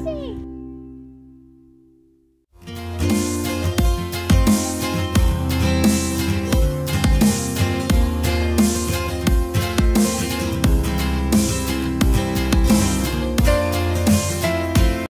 see.